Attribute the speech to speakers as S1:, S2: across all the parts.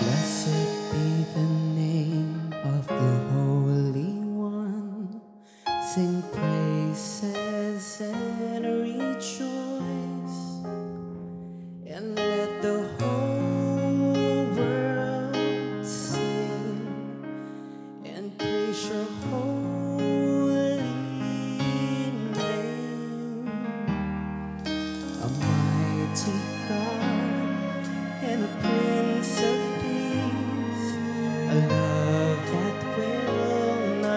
S1: Blessed be the name of the Holy One. Sing praises and rejoice, and let the whole world sing and praise your holy name. A mighty God and a praise.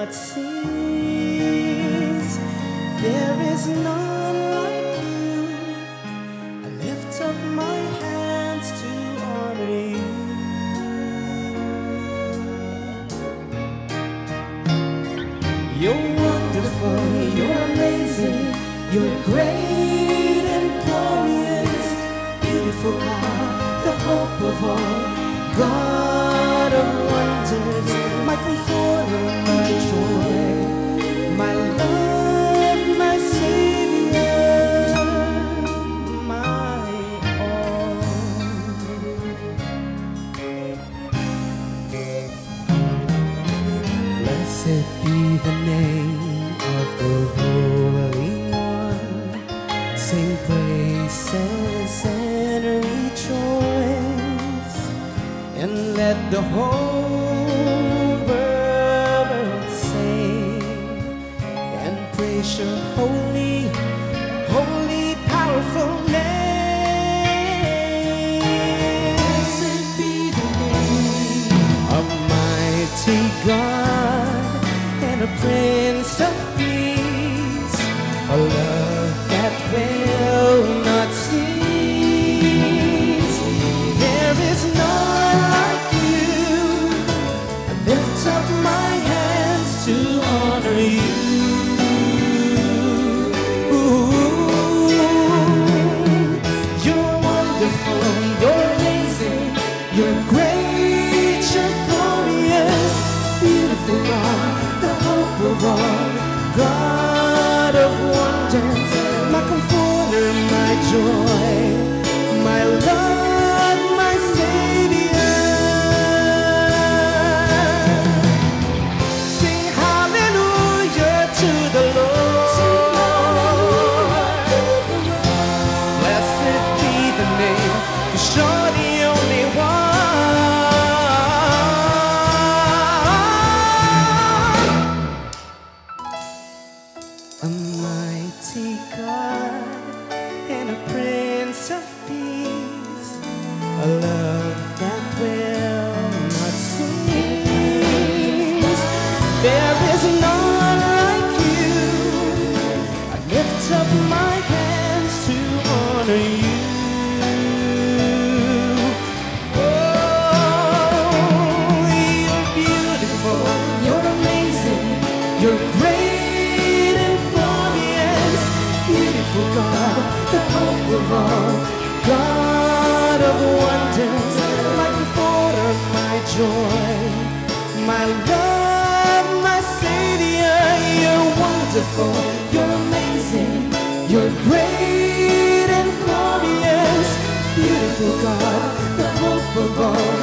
S1: Not cease. There is none like you. I lift up my hands to honor you. You're wonderful, you're amazing, you're great and glorious, beautiful God, the hope of all, God of wonders, my my Blessed be the name of the Holy One. Sing praises and rejoice, and let the whole world sing and praise your holy, holy, powerful name. Prince of Peace, a love that will not cease. There is none like you. Lift up my of all, God of wonders, my comforter, my joy, a Prince of Peace, joy, my love, my savior. You're wonderful, you're amazing, you're great and glorious, beautiful God, the hope of all,